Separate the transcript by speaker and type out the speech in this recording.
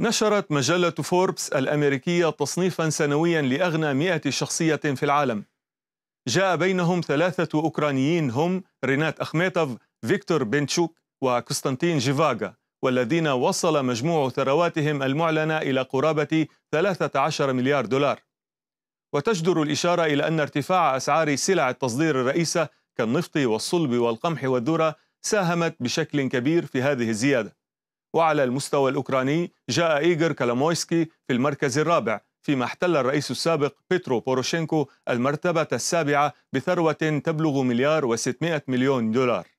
Speaker 1: نشرت مجلة فوربس الأمريكية تصنيفا سنويا لأغنى مئة شخصية في العالم. جاء بينهم ثلاثة أوكرانيين هم رينات أخميتوف فيكتور بنتشوك وكوستانتين جيفاغا والذين وصل مجموع ثرواتهم المعلنة إلى قرابة 13 مليار دولار. وتجدر الإشارة إلى أن ارتفاع أسعار سلع التصدير الرئيسة كالنفط والصلب والقمح والذرة ساهمت بشكل كبير في هذه الزيادة. وعلى المستوى الأوكراني جاء إيغر كالامويسكي في المركز الرابع فيما احتل الرئيس السابق بيترو بوروشينكو المرتبة السابعة بثروة تبلغ مليار و600 مليون دولار.